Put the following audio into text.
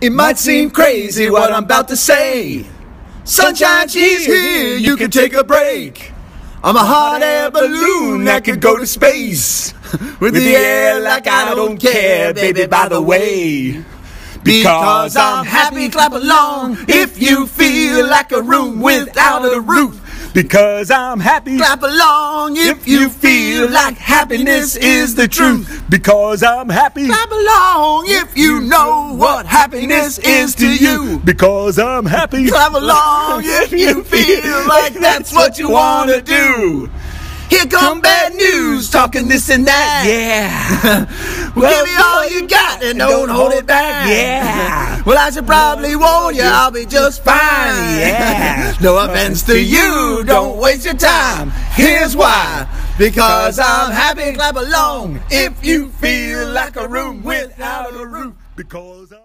It might seem crazy what I'm about to say. Sunshine, she's here, you can take a break. I'm a hot air balloon that could go to space. With the air like I don't care, baby, by the way. Because I'm happy, clap along if you feel like a room without a roof. Because I'm happy. Clap along if you feel like happiness is the truth. Because I'm happy. Clap along if you know what happiness is to you. Because I'm happy. Clap along if you feel like that's what you want to do. Here come bad news, talking this and that. Yeah. well, give me all you got and don't hold it back. Yeah. Well, I should probably warn you, I'll be just fine. Yeah. No offense to you, don't waste your time. Here's why. Because I'm happy, clap along if you feel like a room without a roof. Because I'm